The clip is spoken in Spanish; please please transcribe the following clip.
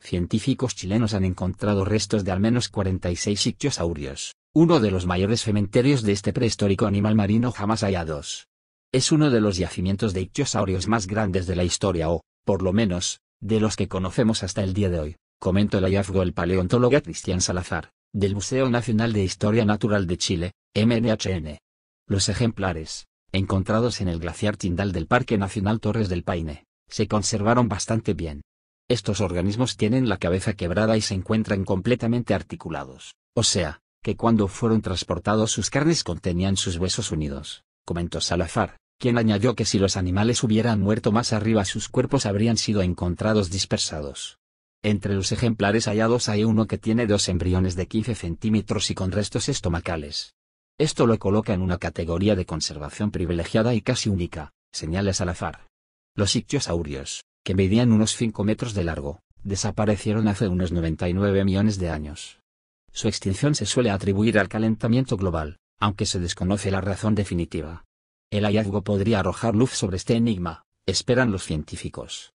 científicos chilenos han encontrado restos de al menos 46 ictiosaurios, uno de los mayores cementerios de este prehistórico animal marino jamás hallados. Es uno de los yacimientos de ictiosaurios más grandes de la historia o, por lo menos, de los que conocemos hasta el día de hoy, comentó el hallazgo el paleontólogo Cristian Salazar, del Museo Nacional de Historia Natural de Chile, MNHN. Los ejemplares, encontrados en el glaciar Tindal del Parque Nacional Torres del Paine, se conservaron bastante bien. Estos organismos tienen la cabeza quebrada y se encuentran completamente articulados, o sea, que cuando fueron transportados sus carnes contenían sus huesos unidos, comentó Salazar, quien añadió que si los animales hubieran muerto más arriba sus cuerpos habrían sido encontrados dispersados. Entre los ejemplares hallados hay uno que tiene dos embriones de 15 centímetros y con restos estomacales. Esto lo coloca en una categoría de conservación privilegiada y casi única, señala Salazar. Los ictiosaurios, que medían unos 5 metros de largo, desaparecieron hace unos 99 millones de años. Su extinción se suele atribuir al calentamiento global, aunque se desconoce la razón definitiva. El hallazgo podría arrojar luz sobre este enigma, esperan los científicos.